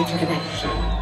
爱情这